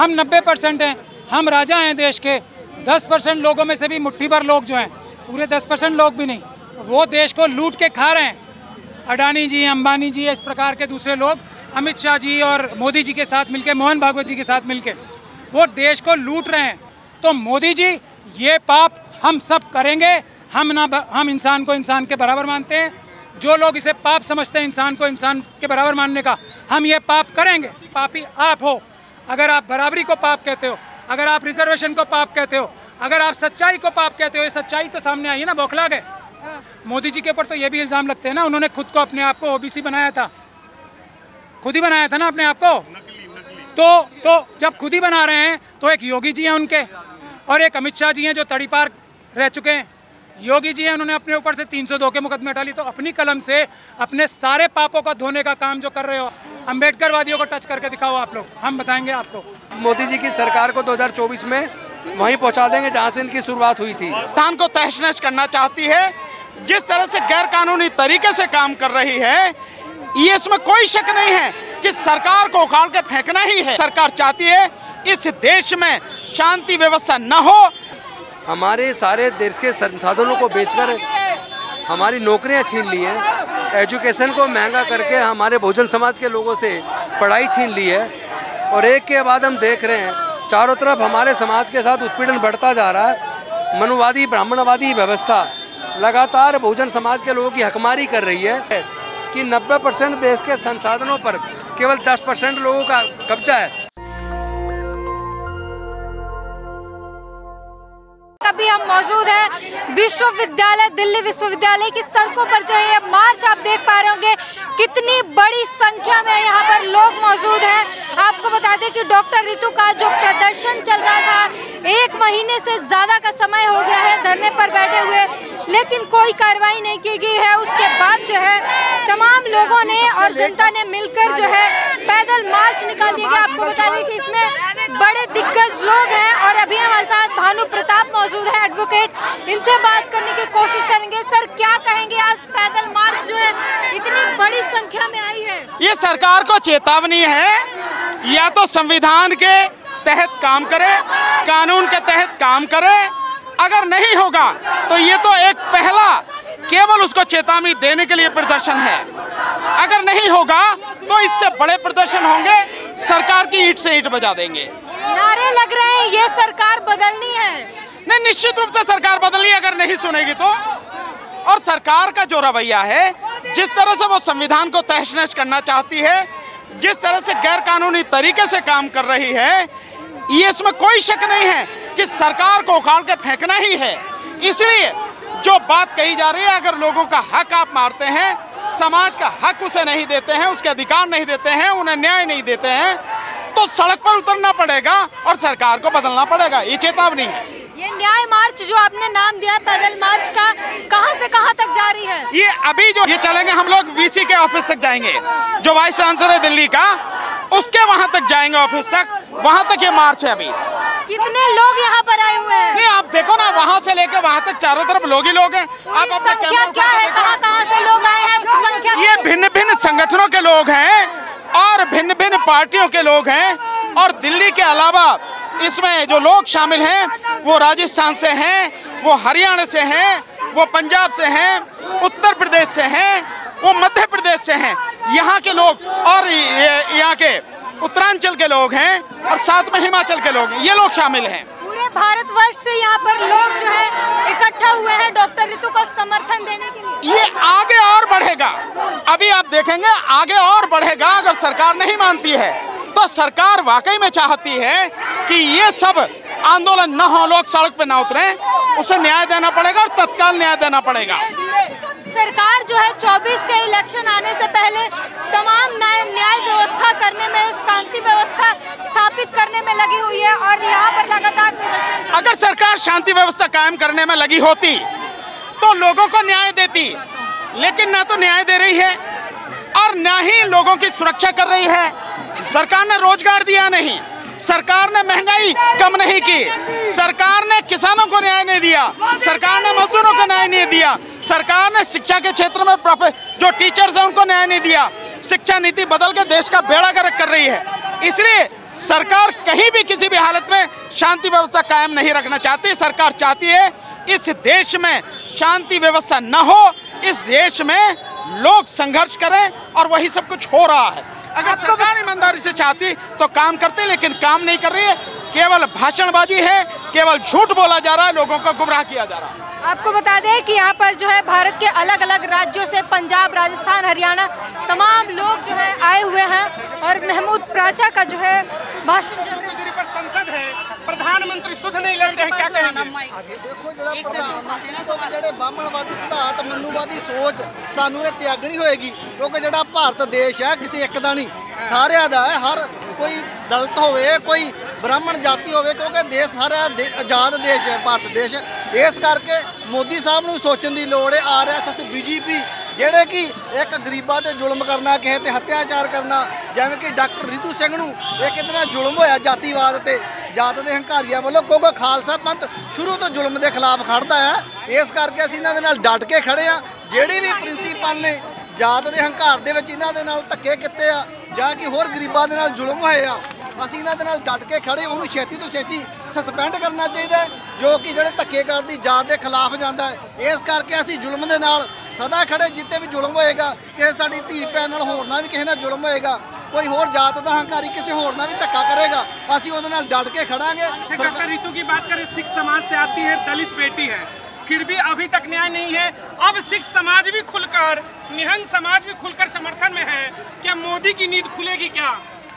हम 90 परसेंट हैं। हम राजा हैं देश के। 10 परसेंट लोगों में से भी मुट्ठी भर लोग जो हैं। पूरे 10 परसेंट लोग भी नहीं। वो देश को लूट के खा रहे हैं। अडानी जी अंबानी जी इस प्रकार के दूसरे लोग। अमित शाह जी और मोदी जी के साथ मिलके, मोहन भागवत जी के साथ मिलके। वो देश को लूट रहे हैं। तो मोदी जी, ये पाप हम सब करेंगे। हम ना हम इंसान को इंसान के बराबर मानते हैं। जो लोग इसे पाप समझते हैं, इंसान को इंसान के बराबर मानने का, हम ये पाप करेंगे। पापी आप हो। अगर आप बराबरी को पाप कहते हो अगर आप रिजर्वेशन को पाप कहते हो अगर आप सच्चाई को पाप कहते हो ये सच्चाई तो सामने आई है ना बौखला गए मोदी जी के ऊपर तो ये भी इल्ज़ाम लगते हैं ना उन्होंने खुद को अपने आप को ओबीसी बनाया था। खुद ही बनाया था ना अपने आप को? तो तो जब खुद ही बना रहे हैं तो एक योगी जी हैं उनके और एक अमित शाह जी हैं जो तड़ी पार रह चुके हैं। योगी जी हैं उन्होंने अपने ऊपर से 302 के मुकदमे हटा ली तो अपनी कलम से अपने सारे पापों का धोने का काम जो कर रहे हो अंबेडकर वादियों को टच करके दिखाओ आप लोग। हम बताएँगे आपको। मोदी जी की सरकार को 2024 में वहीं पहुँचा देंगे जहाँ से इनकी शुरुआत हुई थी। धान को तहस नहस करना चाहती है जिस तरह से गैर कानूनी तरीके से काम कर रही है ये इसमें कोई शक नहीं है कि सरकार को उखाड़ के फेंकना ही है। सरकार चाहती है इस देश में शांति व्यवस्था न हो हमारे सारे देश के संसाधनों को बेचकर हमारी नौकरियाँ छीन ली हैं। एजुकेशन को महँगा करके हमारे बहुजन समाज के लोगों से पढ़ाई छीन ली है। और एक के बाद हम देख रहे हैं, चारों तरफ़ हमारे समाज के साथ उत्पीड़न बढ़ता जा रहा है। मनुवादी, ब्राह्मणवादी व्यवस्था लगातार बहुजन समाज के लोगों की हकमारी कर रही है कि 90 परसेंट देश के संसाधनों पर केवल 10 परसेंट लोगों का कब्जा है। अभी हम मौजूद हैं। विश्वविद्यालय, दिल्ली विश्वविद्यालय की सड़कों पर जो है ये मार्च आप देख पा रहे होंगे, कितनी बड़ी संख्या में यहाँ पर लोग मौजूद हैं। आपको बता दें कि डॉक्टर ऋतु का जो प्रदर्शन चल रहा था। एक महीने से ज़्यादा का समय हो गया है धरने पर बैठे हुए, लेकिन कोई कार्रवाई नहीं की गई है। उसके बाद जो है, तमाम लोगों ने और जनता ने मिलकर जो है, पैदल मार्च निकाल दिया। गया आपको बता दें कि इसमें बड़े दिग्गज लोग हैं और अभी हमारे साथ भानु प्रताप मौजूद है एडवोकेट इनसे बात करने की कोशिश करेंगे। सर, क्या कहेंगे? आज पैदल मार्च जो है, इतनी बड़ी संख्या में आई है। ये सरकार को चेतावनी है, या तो संविधान के तहत काम करे कानून के तहत काम करे। अगर नहीं होगा तो ये तो एक पहला केवल उसको चेतावनी देने के लिए प्रदर्शन है। अगर नहीं होगा तो इससे बड़े प्रदर्शन होंगे सरकार की ईट से ईट बजा देंगे। नारे लग रहे हैं ये सरकार बदलनी है। नहीं निश्चित रूप से सरकार बदलनी अगर नहीं सुनेगी तो। और सरकार का जो रवैया है जिस तरह से वो संविधान को तहस नहस करना चाहती है जिस तरह से गैर कानूनी तरीके से काम कर रही है ये इसमें कोई शक नहीं है कि सरकार को उखाड़ के फेंकना ही है। इसलिए जो बात कही जा रही है अगर लोगों का हक आप मारते हैं समाज का हक उसे नहीं देते हैं उसके अधिकार नहीं देते हैं उन्हें न्याय नहीं देते हैं तो सड़क पर उतरना पड़ेगा और सरकार को बदलना पड़ेगा। ये चेतावनी है। ये न्याय मार्च जो आपने नाम दिया पैदल मार्च का कहाँ से कहाँ तक जारी है? ये अभी जो ये चलेंगे हम लोग वीसी के ऑफ़िस तक जाएँगे। जो वाइस चांसलर है दिल्ली का उसके वहाँ तक जाएँगे ऑफ़िस तक। वहाँ तक ये मार्च है अभी। कितने लोग यहाँ पर आए हुए हैं? नहीं आप देखो ना वहाँ से लेकर वहाँ तक चारों तरफ़ लोग ही लोग हैं। आप अपने संख्या क्या है? कहाँ कहाँ से लोग आए हैं? संख्या ये भिन्न भिन्न संगठनों के लोग हैं और भिन्न भिन्न पार्टियों के लोग हैं। और दिल्ली के अलावा इसमें जो लोग शामिल हैं वो राजस्थान से हैं वो हरियाणा से हैं वो पंजाब से हैं उत्तर प्रदेश से हैं वो मध्य प्रदेश से हैं। यहाँ के लोग और यहाँ के उत्तरांचल के लोग हैं और साथ में हिमाचल के लोग हैं। ये लोग शामिल हैं। पूरे भारतवर्ष से यहाँ पर लोग जो है इकट्ठा हुए हैं डॉक्टर ऋतु को समर्थन देने के लिए। ये आगे और बढ़ेगा। अभी आप देखेंगे आगे और बढ़ेगा अगर सरकार नहीं मानती है। तो सरकार वाकई में चाहती है कि ये सब आंदोलन न हो लोग सड़क पे ना उतरे उसे न्याय देना पड़ेगा और तत्काल न्याय देना पड़ेगा। सरकार जो है 24 के इलेक्शन आने से पहले तमाम न्याय व्यवस्था करने में, शांति व्यवस्था स्थापित करने में लगी हुई है और यहाँ पर लगातार अगर सरकार शांति व्यवस्था कायम करने में लगी होती तो लोगों को न्याय देती, लेकिन ना तो न्याय दे रही है और न ही लोगों की सुरक्षा कर रही है। सरकार ने रोज़गार दिया नहीं। सरकार ने महँगाई कम नहीं की। सरकार ने किसानों को न्याय नहीं दिया। सरकार ने मजदूरों को न्याय नहीं दिया। सरकार ने शिक्षा के क्षेत्र में जो टीचर्स हैं, उनको न्याय नहीं दिया। शिक्षा नीति बदल के देश का बेड़ा गर्क कर रही है। इसलिए सरकार कहीं भी किसी भी हालत में शांति व्यवस्था कायम नहीं रखना चाहती। सरकार चाहती है इस देश में शांति व्यवस्था न हो। इस देश में लोग संघर्ष करें और वही सब कुछ हो रहा है। अगर सरकार ईमानदारी से चाहती तो काम करते लेकिन काम नहीं कर रही है। केवल भाषणबाजी है केवल झूठ बोला जा रहा है लोगों को गुमराह किया जा रहा है। आपको बता दें कि यहाँ पर जो है भारत के अलग अलग राज्यों से पंजाब राजस्थान हरियाणा तमाम लोग जो है आए हुए हैं और महमूद प्राचा का जो है भाषण जो है। संसद है। ਪ੍ਰਧਾਨਮੰਤਰੀ ਸੁਧ ਨਹੀਂ ਲੈਂਦੇ ਹੈ ਕੀ ਕਹਾਂਗੇ ਦੇਖੋ ਜਿਹੜਾ ਪ੍ਰਧਾਨਮੰਤਰੀ ਸੋਚ ਸਾਨੂੰ ਇਹ ਤਿਆਗਣੀ ਹੋਏਗੀ, ਕਿਉਂਕਿ ਜਿਹੜਾ ਭਾਰਤ ਦੇਸ਼ ਹੈ, ਕਿਸੇ ਇੱਕ ਦਾ ਨਹੀਂ। ਸਾਰਿਆਂ ਦਾ ਹੈ, ਹਰ ਕੋਈ ਦਲਤ ਹੋਵੇ, ਕੋਈ ਬ੍ਰਾਹਮਣ ਜਾਤੀ ਹੋਵੇ, ਕਿਉਂਕਿ ਦੇਸ਼ ਸਾਰਾ ਆਜ਼ਾਦ ਦੇਸ਼ ਹੈ, ਭਾਰਤ ਦੇਸ਼ ਇਸ ਕਰਕੇ ਮੋਦੀ ਸਾਹਿਬ ਨੂੰ ਸੋਚਣ ਦੀ ਲੋੜ ਹੈ, R S S, B G ਪੀ, ਜਿਹੜੇ ਕਿ ਇੱਕ ਗਰੀਬਾਂ ਤੇ ਜ਼ੁਲਮ ਕਰਨਾ, ਕਿਸੇ ਤੇ ਹੱਤਿਆਚਾਰ ਕਰਨਾ, ਜਿਵੇਂ ਕਿ ਡਾਕਟਰ ਰਿਤੂ ਸਿੰਘ ਨੂੰ ਇਹ ਕਿਤਨਾ ਜ਼ੁਲਮ ਹੋਇਆ ਜਾਤੀਵਾਦ ਤੇ ਜਾਤ ਦੇ ਹੰਕਾਰੀਆਂ ਵੱਲੋਂ ਕਿਉਂਕਿ ਖਾਲਸਾ ਪੰਥ ਸ਼ੁਰੂ ਤੋਂ ਜ਼ੁਲਮ ਦੇ ਖਿਲਾਫ ਖੜਦਾ ਹੈ, ਇਸ ਕਰਕੇ ਅਸੀਂ ਇਹਨਾਂ ਦੇ ਨਾਲ ਡਟ ਕੇ ਖੜੇ ਆ ਜਿਹੜੀ ਵੀ ਪ੍ਰਿੰਸੀਪਲ ਨੇ ਜਾਤ ਦੇ ਹੰਕਾਰ ਦੇ ਵਿੱਚ ਇਹਨਾਂ ਦੇ ਨਾਲ ਧੱਕੇ ਕੀਤੇ ਆ ਜਾਂ ਕਿ ਹੋਰ ਗਰੀਬਾਂ ਦੇ ਨਾਲ ਜ਼ੁਲਮ ਹੋਏ ਆ, ਅਸੀਂ ਇਹਨਾਂ ਦੇ ਨਾਲ ਡਟ ਕੇ ਖੜੇ ਉਹਨੂੰ ਛੇਤੀ ਤੋਂ ਛੇਤੀ ਸਸਪੈਂਡ ਕਰਨਾ ਚਾਹੀਦਾ ਜੋ ਕਿ ਜਿਹੜੇ ਧੱਕੇ ਕਰਦੀ ਜਾਤ ਦੇ ਖਿਲਾਫ ਜਾਂਦਾ ਹੈ। ਇਸ ਕਰਕੇ ਅਸੀਂ ਜ਼ੁਲਮ ਦੇ ਨਾਲ ਸਦਾ ਖੜੇ, ਜਿੱਤੇ ਵੀ ਜ਼ੁਲਮ ਹੋਏਗਾ, ਕਿਸੇ ਸਾਡੀ ਧੀ ਭੈਣ ਨਾਲ ਹੋਰ ਨਾਲ ਵੀ ਕਿਸੇ ਨਾਲ ਜ਼ੁਲਮ ਹੋਏਗਾ। ਕੋਈ ਹੋਰ ਜਾਤ ਦਾ ਹੰਕਾਰੀ ਕਿਸੇ ਹੋਰ ਨਾਲ ਵੀ ਧੱਕਾ ਕਰੇਗਾ ਅਸੀਂ ਉਹਦੇ ਨਾਲ ਡਟ ਕੇ ਖੜਾਂਗੇ अच्छा, ਸਰਕਾਰ- डॉक्टर रितु की बात करें सिख समाज से आती है दलित बेटी है फिर भी अभी तक न्याय नहीं है अब सिख समाज भी खुलकर निहंग समाज भी खुलकर समर्थन में है क्या मोदी की नींद खुलेगी क्या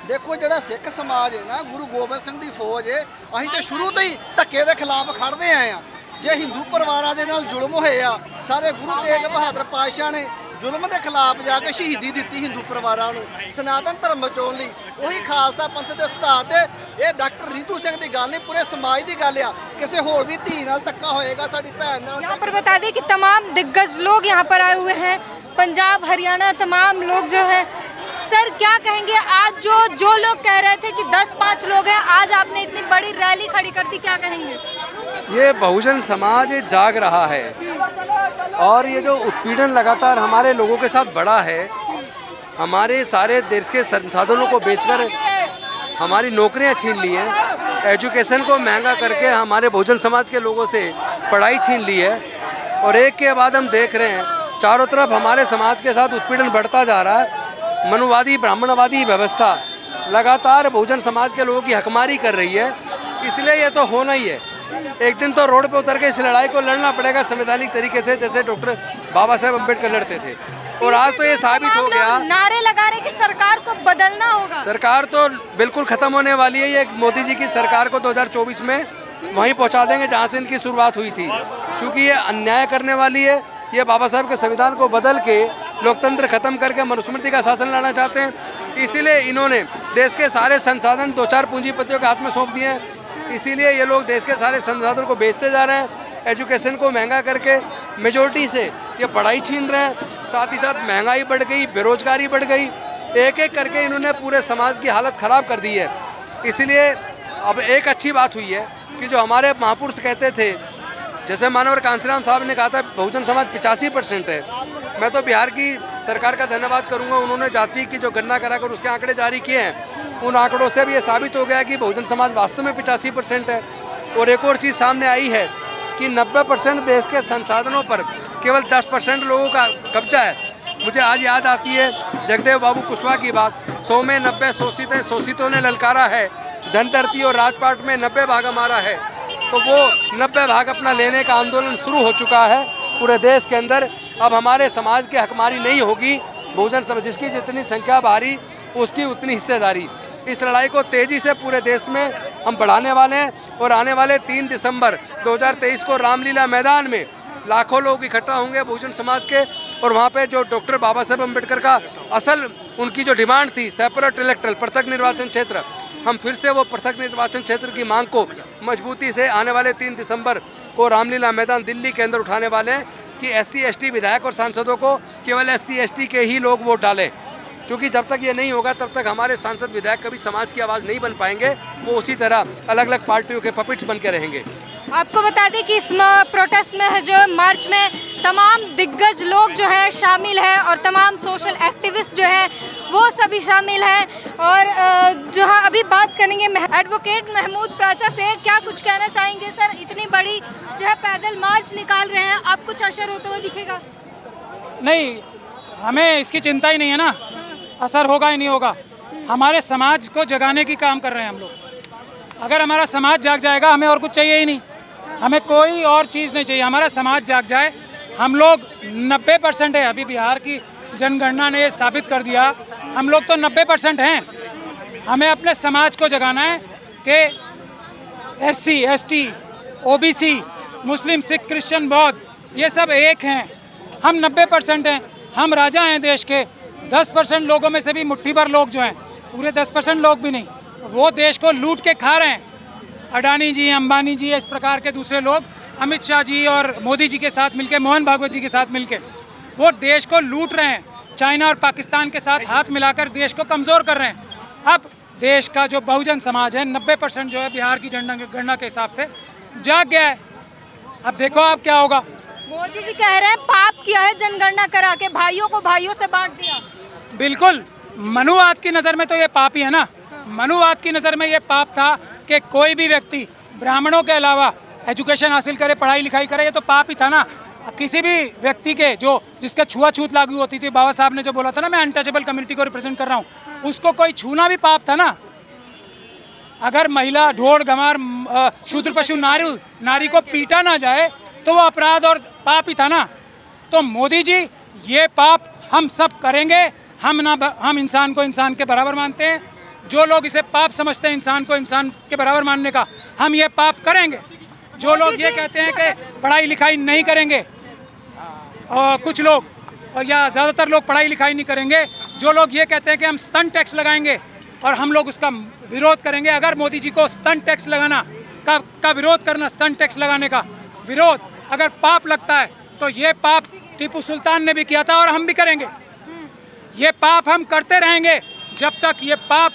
ਦੇਖੋ ਜਿਹੜਾ ਸਿੱਖ ਸਮਾਜ ਹੈ ਨਾ ਗੁਰੂ ਗੋਬਿੰਦ ਸਿੰਘ ਦੀ ਫੌਜ ਹੈ ਅਸੀਂ ਤਾਂ ਸ਼ੁਰੂ ਤੋਂ ਹੀ ਧੱਕੇ ਦੇ ਖਿਲਾਫ ਖੜਦੇ ਆਏ ਆ ਜੇ ਹਿੰਦੂ ਪਰਿਵਾਰਾਂ ਦੇ ਨਾਲ ਜ਼ੁਲਮ ਹੋਏ ਆ ਸਾਰੇ ਗੁਰੂ ਤੇਗ ਬਹਾਦਰ ਪਾਤਸ਼ਾਹ ਨੇ ਜ਼ੁਲਮ ਦੇ ਖਿਲਾਫ ਜਾ ਕੇ ਸ਼ਹੀਦੀ ਦਿੱਤੀ ਹਿੰਦੂ ਪਰਿਵਾਰਾਂ ਨੂੰ ਸਨਾਤਨ ਧਰਮ ਬਚਾਉਣ ਲਈ ਉਹੀ ਖਾਲਸਾ ਪੰਥ ਦੇ ਸਿਧਾਂਤ ਹੈ ਇਹ ਡਾਕਟਰ ਰੀਤੂ ਸਿੰਘ ਦੀ ਗੱਲ ਨਹੀਂ ਪੂਰੇ ਸਮਾਜ ਦੀ ਗੱਲ ਆ ਕਿਸੇ ਹੋਰ ਵੀ ਧੀ ਨਾਲ ਧੱਕਾ ਹੋਏਗਾ ਸਾਡੀ ਭੈਣ ਨਾਲ यहाँ पर बता दें कि तमाम दिग्गज लोग यहाँ पर आए हुए हैं पंजाब हरियाणा तमाम लोग जो है सर क्या कहेंगे आज जो जो लोग कह रहे थे कि 10 पाँच लोग हैं आज आपने इतनी बड़ी रैली खड़ी कर दी क्या कहेंगे ये बहुजन समाज जाग रहा है। और ये जो उत्पीड़न लगातार हमारे लोगों के साथ बढ़ा है, हमारे सारे देश के संसाधनों को बेचकर हमारी नौकरियाँ छीन ली हैं। एजुकेशन को महँगा करके हमारे बहुजन समाज के लोगों से पढ़ाई छीन ली है। और एक के बाद हम देख रहे हैं, चारों तरफ़ हमारे समाज के साथ उत्पीड़न बढ़ता जा रहा है। मनुवादी, ब्राह्मणवादी व्यवस्था लगातार बहुजन समाज के लोगों की हकमारी कर रही है। इसलिए ये तो होना ही है। एक दिन तो रोड पे उतर के इस लड़ाई को लड़ना पड़ेगा संवैधानिक तरीके से जैसे डॉक्टर बाबा साहेब अंबेडकर लड़ते थे। और आज तो ये साबित हो गया। नारे लगा रहे कि सरकार को बदलना होगा। सरकार तो बिल्कुल खत्म होने वाली है। ये मोदी जी की सरकार को 2024 में वहीं पहुँचा देंगे जहाँ से इनकी शुरुआत हुई थी। क्योंकि ये अन्याय करने वाली है ये बाबा साहब के संविधान को बदल के लोकतंत्र खत्म करके मनुस्मृति का शासन लाना चाहते हैं। इसीलिए इन्होंने देश के सारे संसाधन दो चार पूंजीपतियों के हाथ में सौंप दिए हैं। इसीलिए ये लोग देश के सारे संसाधन को बेचते जा रहे हैं, एजुकेशन को महँगा करके मेजोरिटी से ये पढ़ाई छीन रहे हैं। साथ ही साथ महँगाई बढ़ गई, बेरोजगारी बढ़ गई एक एक करके इन्होंने पूरे समाज की हालत ख़राब कर दी है। इसलिए अब एक अच्छी बात हुई है कि जो हमारे महापुरुष कहते थे, जैसे मानवर कांसीराम साहब ने कहा था, बहुजन समाज पिचासी परसेंट है। मैं तो बिहार की सरकार का धन्यवाद करूँगा, उन्होंने जाति की जो गणना कराकर उसके आंकड़े जारी किए हैं उन आंकड़ों से भी ये साबित हो गया कि बहुजन समाज वास्तव में पिचासी परसेंट है। और एक और चीज़ सामने आई है कि 90 परसेंट देश के संसाधनों पर केवल 10 परसेंट लोगों का कब्जा है। मुझे आज याद आती है जगदेव बाबू कुशवाहा की बात। सौ में नब्बे शोषित हैं, शोषितों ने ललकारा है। धनधरती और राजपाट में नब्बे भाग हमारा है। तो वो नब्बे भाग अपना लेने का आंदोलन शुरू हो चुका है पूरे देश के अंदर। अब हमारे समाज की हकमारी नहीं होगी। बहुजन समाज जिसकी जितनी संख्या भारी, उसकी उतनी हिस्सेदारी। इस लड़ाई को तेज़ी से पूरे देश में हम बढ़ाने वाले हैं और आने वाले तीन दिसंबर 2023 को रामलीला मैदान में लाखों लोग इकट्ठा होंगे बहुजन समाज के और वहाँ पे जो डॉक्टर बाबा साहेब अंबेडकर का असल उनकी जो डिमांड थी सेपरेट इलेक्ट्रल पृथक निर्वाचन क्षेत्र, हम फिर से वो पृथक निर्वाचन क्षेत्र की मांग को मजबूती से आने वाले तीन दिसंबर को रामलीला मैदान दिल्ली के अंदर उठाने वाले हैं कि एस सी विधायक और सांसदों को केवल एस सी के ही लोग वोट डालें। क्योंकि जब तक ये नहीं होगा तब तक हमारे सांसद विधायक कभी समाज की आवाज़ नहीं बन पाएँगे। वो उसी तरह अलग अलग पार्टियों के पपिट्स बन के रहेंगे। आपको बता दें कि इस प्रोटेस्ट में है जो मार्च में तमाम दिग्गज लोग जो है शामिल है और तमाम सोशल एक्टिविस्ट जो है वो सभी शामिल हैं। और जो है अभी बात करेंगे एडवोकेट महमूद प्राचा से क्या कुछ कहना चाहेंगे सर? इतनी बड़ी जो है पैदल मार्च निकाल रहे हैं आप कुछ असर होते हुए दिखेगा? नहीं हमें इसकी चिंता ही नहीं है ना। असर होगा ही नहीं होगा? हमारे समाज को जगाने की काम कर रहे हैं हम लोग। अगर हमारा समाज जाग जाएगा, हमें और कुछ चाहिए ही नहीं। हमें कोई और चीज़ नहीं चाहिए। हमारा समाज जाग जाए। हम लोग 90 परसेंट है। अभी बिहार की जनगणना ने ये साबित कर दिया। हम लोग तो 90 परसेंट हैं। हमें अपने समाज को जगाना है कि S C S T O B C Muslim, Sikh, Christian, बौद्ध, ये सब एक हैं। हम 90 परसेंट हैं। हम राजा हैं देश के। 10 परसेंट लोगों में से भी मुट्ठी भर लोग जो हैं, पूरे 10 परसेंट लोग भी नहीं, वो देश को लूट के खा रहे हैं। अडानी जी, अंबानी जी, इस प्रकार के दूसरे लोग, अमित शाह जी और मोदी जी के साथ मिलके, मोहन भागवत जी के साथ मिलके, वो देश को लूट रहे हैं। चाइना और पाकिस्तान के साथ हाथ मिलाकर देश को कमज़ोर कर रहे हैं। अब देश का जो बहुजन समाज है, नब्बे परसेंट जो है बिहार की जनगणना के हिसाब से जाग गया है। अब देखो अब क्या होगा। मोदी जी कह रहे हैं पाप किया है जनगणना करा के भाइयों को भाइयों से बांट दिया। बिल्कुल मनुवाद की नज़र में तो ये पाप ही है ना। मनुवाद की नज़र में ये पाप था कि कोई भी व्यक्ति ब्राह्मणों के अलावा एजुकेशन हासिल करे पढ़ाई लिखाई करे ये तो पाप ही था ना। किसी भी व्यक्ति के जो जिसके छुआछूत लागू होती थी बाबा साहब ने जो बोला था ना मैं अनटचेबल कम्युनिटी को रिप्रेजेंट कर रहा हूँ हाँ। उसको कोई छूना भी पाप था ना। अगर महिला ढोड़ गमार अ, शूद्र पशु नारी नारी को पीटा ना जाए तो वो अपराध और पाप ही था ना। तो मोदी जी ये पाप हम सब करेंगे। हम ना हम इंसान को इंसान के बराबर मानते हैं। जो लोग इसे पाप समझते हैं इंसान को इंसान के बराबर मानने का हम ये पाप करेंगे। जो लोग ये कहते हैं कि पढ़ाई लिखाई नहीं करेंगे और कुछ लोग और या ज़्यादातर लोग पढ़ाई लिखाई नहीं करेंगे। जो लोग ये कहते हैं कि हम स्तन टैक्स लगाएँगे और हम लोग उसका विरोध करेंगे। अगर मोदी जी को स्तन टैक्स लगाना का, का विरोध करना स्तन टैक्स लगाने का विरोध अगर पाप लगता है तो ये पाप टीपू सुल्तान ने भी किया था और हम भी करेंगे। ये पाप हम करते रहेंगे जब तक ये पाप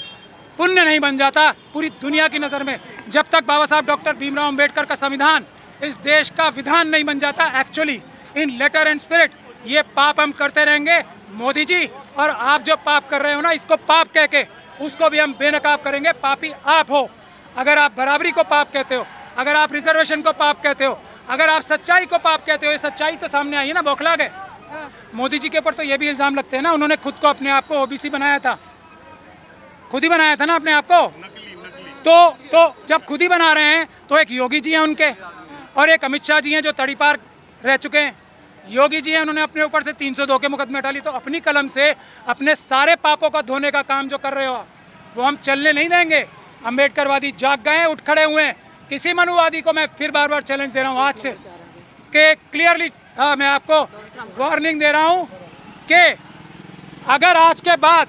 पुण्य नहीं बन जाता पूरी दुनिया की नज़र में। जब तक बाबा साहब डॉक्टर भीमराव अंबेडकर का संविधान इस देश का विधान नहीं बन जाता actually in letter and spirit ये पाप हम करते रहेंगे, मोदी जी। और आप जो पाप कर रहे हो ना, इसको पाप कह के, उसको भी हम बेनकाब करेंगे, पापी आप हो। अगर आप बराबरी को पाप कहते हो, अगर आप रिजर्वेशन को पाप कहते हो अगर आप सच्चाई को पाप कहते हो सच्चाई तो सामने आई है ना बौखला गए मोदी जी के ऊपर तो ये भी इल्ज़ाम लगते हैं ना उन्होंने खुद को अपने आप को ओबीसी बनाया था। खुद ही बनाया था ना अपने आप को? तो तो जब खुद ही बना रहे हैं तो एक योगी जी हैं उनके और एक अमित शाह जी हैं जो तड़ी पार रह चुके हैं। योगी जी हैं उन्होंने अपने ऊपर से 302 के मुकदमे हटा ली तो अपनी कलम से अपने सारे पापों का धोने का काम जो कर रहे हो वो हम चलने नहीं देंगे। अम्बेडकरवादी जाग गए उठ खड़े हुए हैं। किसी मनुवादी को मैं फिर बार बार चैलेंज दे रहा हूँ आज से कि क्लियरली हाँ मैं आपको वार्निंग दे रहा हूँ कि अगर आज के बाद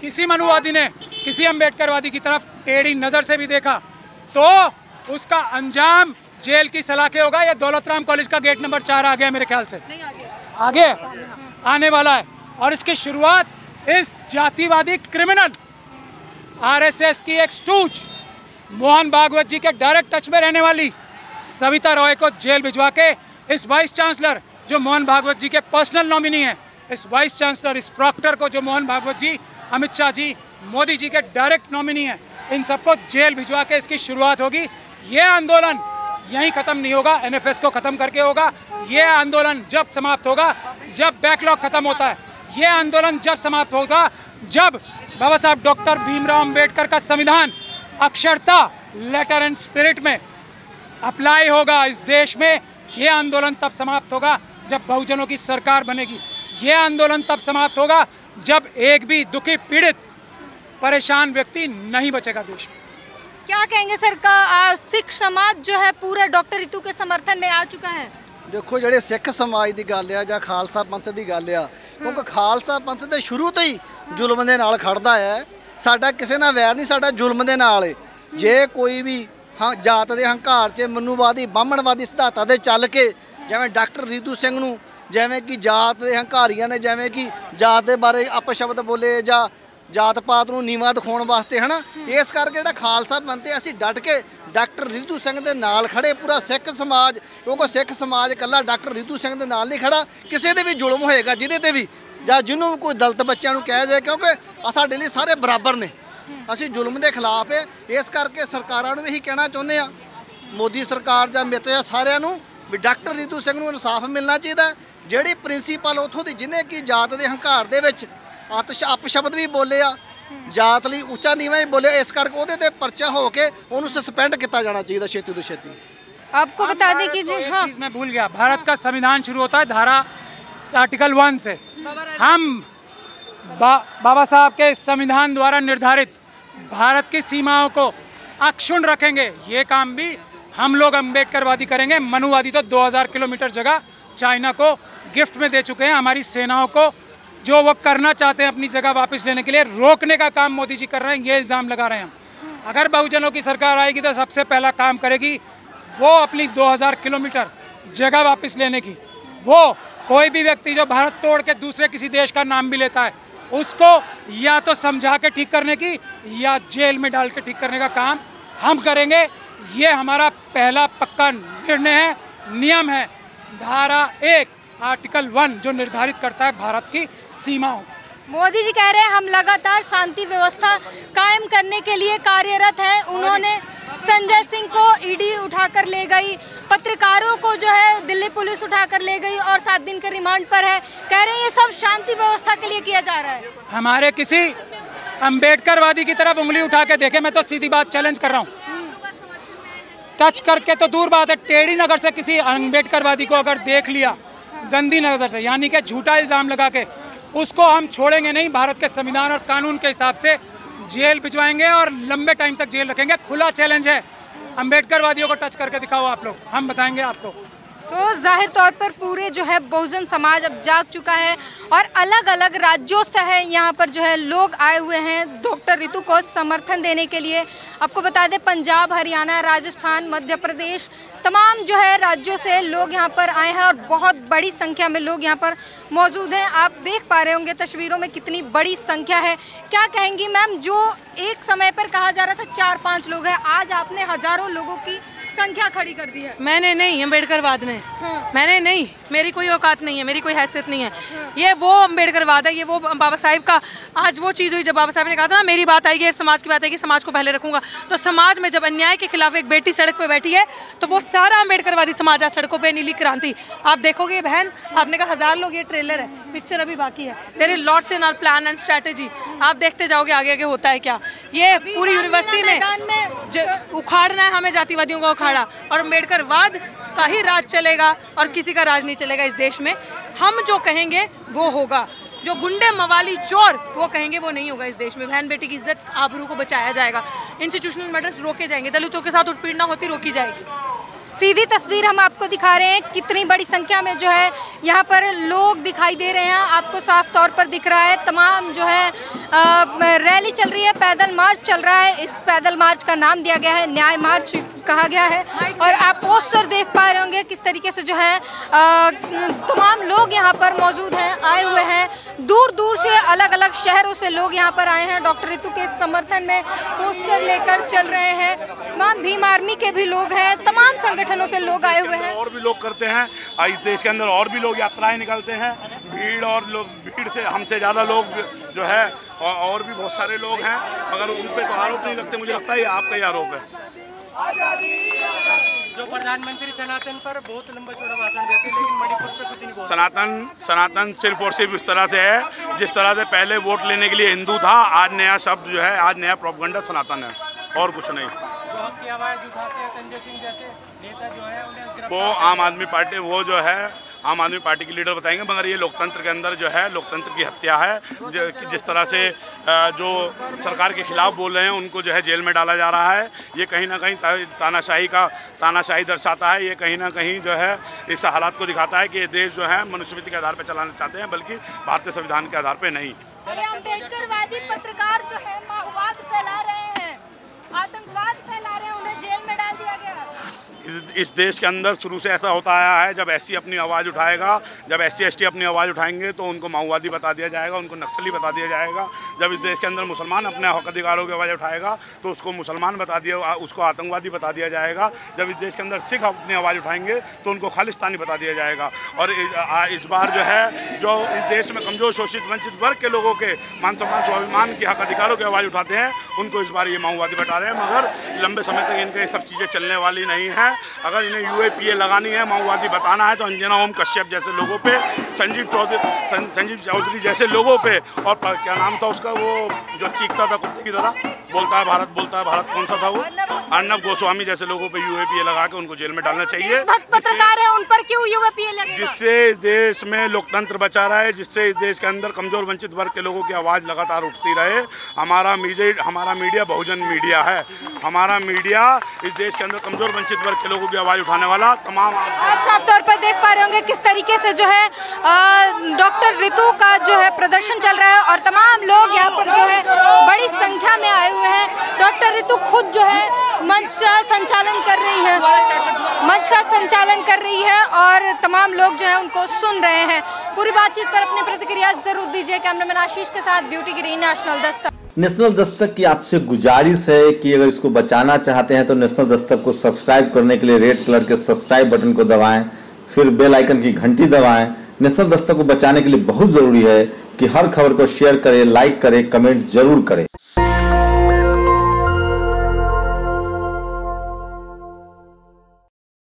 किसी मनुवादी ने किसी अम्बेडकरवादी की तरफ़ टेढ़ी नज़र से भी देखा तो उसका अंजाम जेल की सलाखे होगा या दौलतराम कॉलेज का गेट नंबर चार आ गया मेरे ख्याल से। आगे आने वाला है और इसकी शुरुआत इस जातिवादी क्रिमिनल आरएसएस की एक स्टूज मोहन भागवत जी के डायरेक्ट टच में रहने वाली सविता रॉय को जेल भिजवा के इस वाइस चांसलर जो मोहन भागवत जी के पर्सनल नॉमिनी हैं, इस वाइस चांसलर इस प्रॉक्टर को जो मोहन भागवत जी, अमित शाह जी, मोदी जी के डायरेक्ट नॉमिनी हैं, इन सबको जेल भिजवा के इसकी शुरुआत होगी। ये आंदोलन यहीं ख़त्म नहीं होगा एनएफएस को ख़त्म करके होगा। ये आंदोलन जब समाप्त होगा, जब बैकलॉग ख़त्म होता है, ये आंदोलन जब समाप्त होगा, जब बाबा साहब डॉक्टर भीमराव अंबेडकर का संविधान अक्षरता लेटर एंड स्पिरिट में अप्लाई होगा इस देश में ये आंदोलन तब समाप्त होगा जब बहुजनों की सरकार बनेगी ये आंदोलन तब समाप्त होगा जब एक भी दुखी पीड़ित परेशान व्यक्ति नहीं बचेगा देश में क्या कहेंगे सर का आ, सिख समाज जो है पूरे डॉक्टर रितु के समर्थन में आ चुका है ਦੇਖੋ ਜਿਹੜੇ ਸਿੱਖ ਸਮਾਜ ਦੀ ਗੱਲ ਆ ਜਾਂ ਖਾਲਸਾ ਪੰਥ ਦੀ ਗੱਲ ਆ ਕਿਉਂਕਿ ਖਾਲਸਾ ਪੰਥ ਤੇ ਸ਼ੁਰੂ ਤੋਂ ਹੀ ਜ਼ੁਲਮ ਦੇ ਨਾਲ ਖੜਦਾ ਹੈ ਸਾਡਾ ਕਿਸੇ ਨਾਲ ਵੈਰ ਨਹੀਂ, ਸਾਡਾ ਜ਼ੁਲਮ ਦੇ ਨਾਲ ਏ। ਜੇ ਕੋਈ ਵੀ ਹਾਂ, ਜਾਤ ਦੇ ਹੰਕਾਰ 'ਚ ਮਨੂਵਾਦੀ, ਬਾਹਮਣਵਾਦੀ ਸਿਧਾਂਤਾਂ ਤੇ ਚੱਲ ਕੇ ਜਿਵੇਂ ਡਾਕਟਰ ਰੀਤੂ ਸਿੰਘ ਨੂੰ, ਜਿਵੇਂ ਕਿ ਜਾਤ ਦੇ ਹੰਕਾਰੀਆਂ ਨੇ, ਜਿਵੇਂ ਕਿ ਜਾਤ ਦੇ ਬਾਰੇ ਅਪਸ਼ਬਦ ਬੋਲੇ ਜਾਂ ਜਾਤ ਪਾਤ ਨੂੰ ਨੀਵਾ ਦਿਖਾਉਣ ਵਾਸਤੇ, ਹਨਾ? ਇਸ ਕਰਕੇ ਜਿਹੜਾ ਖਾਲਸਾ ਬੰਦੇ ਅਸੀਂ ਡਟ ਕੇ ਡਾਕਟਰ ਰਿਤੂ ਸਿੰਘ ਦੇ ਨਾਲ ਖੜੇ ਪੂਰਾ ਸਿੱਖ ਸਮਾਜ, ਕਿਉਂਕਿ ਸਿੱਖ ਸਮਾਜ ਇਕੱਲਾ ਡਾਕਟਰ ਰਿਤੂ ਸਿੰਘ ਦੇ ਨਾਲ ਨਹੀਂ ਖੜਾ ਕਿਸੇ ਦੇ ਵੀ ਜ਼ੁਲਮ ਹੋਏਗਾ, ਜਿਹਦੇ ਤੇ ਵੀ ਜਾਂ ਜਿਹਨੂੰ ਕੋਈ ਦਲਿਤ ਬੱਚਿਆਂ ਨੂੰ ਕਹਿ ਜਾਏ ਕਿਉਂਕਿ ਆ ਸਾਡੇ ਲਈ ਸਾਰੇ ਬਰਾਬਰ ਨੇ ਅਸੀਂ ਜ਼ੁਲਮ ਦੇ ਖਿਲਾਫ ਹੈ ਇਸ ਕਰਕੇ ਸਰਕਾਰਾਂ ਨੂੰ ਇਹੀ ਕਹਿਣਾ ਚਾਹੁੰਦੇ ਆ ਮੋਦੀ ਸਰਕਾਰ ਜਾਂ ਮਿੱਤ ਜਾਂ ਸਾਰਿਆਂ ਨੂੰ ਵੀ ਡਾਕਟਰ ਰੀਤੂ ਸਿੰਘ ਨੂੰ ਇਨਸਾਫ ਮਿਲਣਾ ਚਾਹੀਦਾ ਹੈ। ਜਿਹੜੀ ਪ੍ਰਿੰਸੀਪਲ ਉਥੋਂ ਦੀ ਜਿਹਨੇ ਕੀ ਜਾਤ ਦੇ ਹੰਕਾਰ ਦੇ ਵਿੱਚ ਅਤਿਸ਼ ਅਪਸ਼ਬਦ ਵੀ ਬੋਲੇ ਆ ਜਾਤ ਲਈ ਉੱਚਾ ਨੀਵਾਂ ਵੀ ਬੋਲੇ ਇਸ ਕਰਕੇ ਉਹਦੇ ਤੇ ਪਰਚਾ ਹੋ ਕੇ ਉਹਨੂੰ ਸਸਪੈਂਡ ਕੀਤਾ ਜਾਣਾ ਚਾਹੀਦਾ ਛੇਤੀ ਤੋਂ ਛੇਤੀ आपको बता दें कि जी एक हाँ चीज मैं भूल गया भारत का संविधान शुरू होता है धारा आर्टिकल वन से हम बा, बाबा साहब के संविधान द्वारा निर्धारित भारत की सीमाओं को अक्षुण रखेंगे। ये काम भी हम लोग अम्बेडकरवादी करेंगे। मनुवादी तो 2000 किलोमीटर जगह चाइना को गिफ्ट में दे चुके हैं। हमारी सेनाओं को जो वो करना चाहते हैं अपनी जगह वापस लेने के लिए रोकने का काम मोदी जी कर रहे हैं ये इल्ज़ाम लगा रहे हैं हम। अगर बहुजनों की सरकार आएगी तो सबसे पहला काम करेगी वो अपनी 2000 किलोमीटर जगह वापस लेने की। वो कोई भी व्यक्ति जो भारत तोड़ के दूसरे किसी देश का नाम भी लेता है, उसको या तो समझा के ठीक करने की या जेल में डाल के ठीक करने का काम हम करेंगे ये हमारा पहला पक्का निर्णय है, नियम है धारा एक, आर्टिकल वन जो निर्धारित करता है भारत की सीमाओं। मोदी जी कह रहे हैं, हम लगातार शांति व्यवस्था कायम करने के लिए कार्यरत हैं। उन्होंने संजय सिंह को ईडी उठाकर ले गई, पत्रकारों को जो है दिल्ली पुलिस उठाकर ले गई और सात दिन के रिमांड पर है। कह रहे हैं, ये सब शांति व्यवस्था के लिए किया जा रहा है। हमारे किसी अंबेडकरवादी की तरफ़ उंगली उठा के देखे, मैं तो सीधी बात चैलेंज कर रहा हूँ। टच करके तो दूर बात है, टेढ़ी नगर से किसी अंबेडकरवादी को अगर देख लिया, गंदी नज़र से, यानी कि झूठा इल्ज़ाम लगा के उसको हम छोड़ेंगे नहीं, भारत के संविधान और कानून के हिसाब से जेल भिजवाएँगे और लंबे टाइम तक जेल रखेंगे। खुला चैलेंज है। अंबेडकर वादियों को टच करके दिखाओ आप लोग। हम बताएँगे आपको। तो ज़ाहिर तौर पर पूरे जो है बहुजन समाज अब जाग चुका है और अलग अलग राज्यों से है यहाँ पर जो है लोग आए हुए हैं डॉक्टर ऋतु को समर्थन देने के लिए। आपको बता दें, पंजाब, हरियाणा, राजस्थान, मध्य प्रदेश, तमाम जो है राज्यों से लोग यहाँ पर आए हैं और बहुत बड़ी संख्या में लोग यहाँ पर मौजूद हैं। आप देख पा रहे होंगे तस्वीरों में कितनी बड़ी संख्या है। क्या कहेंगी मैम, जो एक समय पर कहा जा रहा था चार पाँच लोग हैं, आज आपने हज़ारों लोगों की संख्या खड़ी कर दी है। मैंने नहीं अम्बेडकरवाद ने। हाँ। मैंने नहीं मेरी कोई औकात नहीं है मेरी कोई हैसियत नहीं है। हाँ। ये वो अम्बेडकरवाद है ये वो बाबा साहिब का आज वो चीज़ हुई जब बाबा साहब ने कहा था ना मेरी बात आएगी समाज की बात आएगी समाज को पहले रखूँगा। तो समाज में जब अन्याय के खिलाफ एक बेटी सड़क पर बैठी है तो वो सारा अम्बेडकरवादी समाज आज सड़कों पर नीली क्रांति। आप देखोगे बहन आपने कहा हज़ार लोग ये ट्रेलर है पिक्चर अभी बाकी है। There lots in our plan and strategy आप देखते जाओगे आगे आगे होता है क्या? ये पूरी यूनिवर्सिटी में उखाड़ना है हमें जातिवादियों को उखाड़ा और अम्बेडकरवाद का ही राज चलेगा और किसी का राज नहीं चलेगा इस देश में। हम जो कहेंगे, वो होगा। जो गुंडे, मवाली, चोर, वो कहेंगे, वो नहीं होगा इस देश में। बहन बेटी की इज़्ज़त आबरू को बचाया जाएगा। इंस्टीट्यूशनल मैटर्स रोके जाएँगे। दलितों के साथ उत्पीड़ना होती, रोकी जाएगी। सीधी तस्वीर हम आपको दिखा रहे हैं। कितनी बड़ी संख्या में जो है, यहाँ पर लोग दिखाई दे रहे हैं। आपको साफ़ तौर पर दिख रहा है, तमाम जो है रैली चल रही है। पैदल मार्च चल रहा है। इस पैदल मार्च का नाम दिया गया है। न्याय मार्च। कहा गया है और आप पोस्टर देख पा रहे होंगे किस तरीके से जो है तमाम लोग यहाँ पर मौजूद हैं आए हुए हैं। दूर दूर से अलग अलग शहरों से लोग यहाँ पर आए हैं। डॉक्टर ऋतु के समर्थन में पोस्टर लेकर चल रहे हैं। तमाम भीम आर्मी के भी लोग हैं तमाम संगठनों से लोग आए हुए हैं। और भी लोग करते हैं इस देश के अंदर और भी लोग यात्राएँ निकलते हैं। भीड़ और लोग भीड़ से हमसे ज़्यादा लोग जो है और, भी बहुत सारे लोग हैं। मगर उन पे तो आरोप नहीं लगते मुझे लगता है ये आपका ही आरोप है। जो प्रधानमंत्री सनातन पर बहुत लंबा चौड़ा भाषण देते हैं लेकिन मणिपुर पर कुछ नहीं सनातन सनातन सिर्फ़ और सिर्फ़ इस तरह से है जिस तरह से पहले वोट लेने के लिए हिंदू था आज नया शब्द जो है आज नया प्रोपगंडा सनातन है और कुछ नहीं। जो हक की आवाज़ उठाते हैं संजय सिंह जैसे नेता जो है उन्हें वो आम आदमी पार्टी वो जो है आम आदमी पार्टी के लीडर बताएँगे, मगर ये लोकतंत्र के अंदर जो है, लोकतंत्र की हत्या है जिस तरह से जो सरकार के खिलाफ बोल रहे हैं, उनको जो है जेल में डाला जा रहा है। ये कहीं ना कहीं तानाशाही का, तानाशाही दर्शाता है। ये कहीं ना कहीं जो है, इस हालात को दिखाता है कि ये देश जो है, मनुस्मृति के आधार पर चलाना चाहते हैं, बल्कि भारतीय संविधान के आधार पर नहीं। पत्रकार जो है, माओवाद फैला रहे हैं, आतंकवाद फैला रहे हैं में डाल दिया गया? इस देश के अंदर शुरू से ऐसा होता आया है, जब एससी अपनी आवाज़ उठाएगा, जब एस सी अपनी आवाज़ उठाएँगे तो उनको माओवादी बता दिया जाएगा, उनको नक्सली बता दिया जाएगा। जब इस देश के अंदर मुसलमान अपने हक अधिकारों की आवाज़ उठाएगा तो उसको मुसलमान बता दिया उसको आतंकवादी बता दिया जाएगा। जब इस देश के अंदर सिख अपनी आवाज़ उठाएँगे तो उनको खालिस्तानी बता दिया जाएगा। और इस बार जो है, जो इस देश में कमज़ोर, शोषित, वंचित वर्ग के लोगों के मान सम्मान, स्वाभिमान के हक अधिकारों की आवाज़ उठाते हैं, उनको इस बार ये माओवादी बता रहे हैं। मगर लंबे समय तक इनके ये सब चीज़ें चलने वाली नहीं हैं। अगर इन्हें यू लगानी है, माओवादी बताना है तो अंजना ओम कश्यप जैसे लोगों पे, संजीव चौधरी संजीव चौधरी जैसे लोगों पे, और क्या नाम था उसका वो, जो चीखता था कुत्ते की तरह? बोलता है भारत बोलता है भारत कौन सा था वो? अर्नब गोस्वामी जैसे लोगों पे यूएपीए लगा के उनको जेल में डालना चाहिए। पत्रकार है उन पर क्यों यूएपीए लगेगा? जिससे इस देश में लोकतंत्र बचा रहा है जिससे इस देश के अंदर कमज़ोर वंचित वर्ग के लोगों की आवाज़ लगातार उठती रहे। हमारा मीडिया हमारा मीडिया बहुजन मीडिया है। हमारा मीडिया इस देश के अंदर कमज़ोर वंचित वर्ग के लोगों की आवाज़ उठाने वाला तमाम आप साफ़ तौर पर देख पा रहे होंगे किस तरीके से जो है डॉक्टर ऋतु का जो है प्रदर्शन चल रहा है और तमाम लोग यहाँ पर जो है संख्या में आए हुए हैं। डॉक्टर ऋतु खुद जो है मंच का संचालन कर रही है। मंच का संचालन कर रही है और तमाम लोग जो है उनको सुन रहे हैं। पूरी बातचीत पर अपनी प्रतिक्रिया ज़रूर दीजिए। कैमरामैन आशीष के साथ beauty green national Dastak. National Dastak की आपसे गुजारिश है कि अगर इसको बचाना चाहते हैं तो नेशनल दस्तक को सब्सक्राइब करने के लिए रेड कलर के सब्सक्राइब बटन को दबाएँ, फिर बेल आइकन की घंटी दबाएँ। नेशनल दस्तक को बचाने के लिए बहुत ज़रूरी है कि हर खबर को शेयर करें, लाइक करें, कमेंट ज़रूर करें।